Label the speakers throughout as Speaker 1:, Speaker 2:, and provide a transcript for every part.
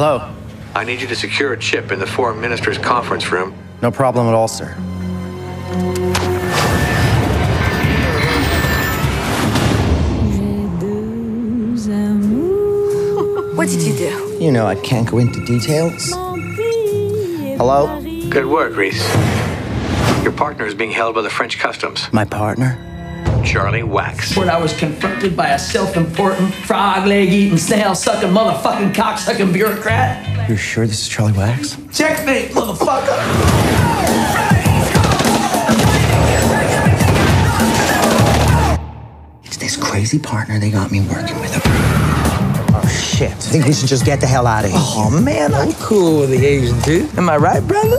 Speaker 1: Hello.
Speaker 2: I need you to secure a chip in the foreign minister's conference room.
Speaker 1: No problem at all, sir.
Speaker 3: What did you do?
Speaker 1: You know I can't go into details. Hello?
Speaker 2: Good work, Reese. Your partner is being held by the French customs.
Speaker 1: My partner?
Speaker 2: Charlie Wax.
Speaker 4: When I was confronted by a self-important, frog-leg-eating, snail-sucking, motherfucking, cock-sucking bureaucrat.
Speaker 1: You're sure this is Charlie Wax?
Speaker 4: Checkmate, motherfucker!
Speaker 1: It's this crazy partner they got me working with. Oh, shit. I think we should just get the hell out of here.
Speaker 4: Oh man, I'm cool with the Asian dude. Am I right, brother?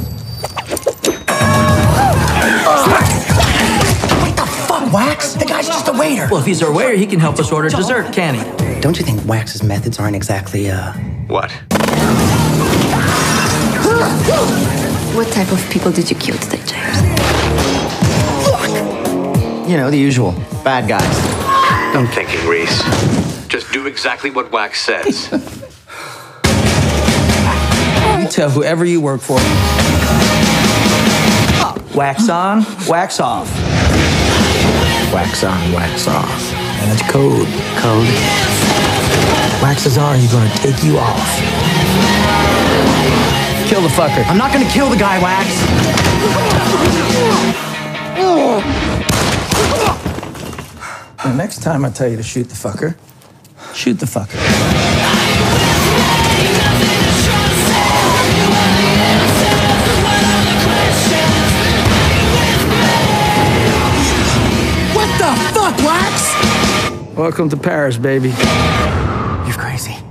Speaker 1: What waiter.
Speaker 4: Well, if he's our waiter, he can help us order dessert, can he?
Speaker 1: Don't you think Wax's methods aren't exactly, uh...
Speaker 2: What?
Speaker 3: What type of people did you kill today, James?
Speaker 1: You know, the usual. Bad guys.
Speaker 2: I'm thinking, Reese. Just do exactly what Wax says.
Speaker 4: You tell whoever you work for. Wax on, wax off.
Speaker 5: Wax on, wax off. And it's code.
Speaker 1: Code.
Speaker 5: Waxes on, you're gonna take you off.
Speaker 4: Kill the fucker.
Speaker 1: I'm not gonna kill the guy, Wax.
Speaker 4: The next time I tell you to shoot the fucker, shoot the fucker. Welcome to Paris, baby.
Speaker 1: You're crazy.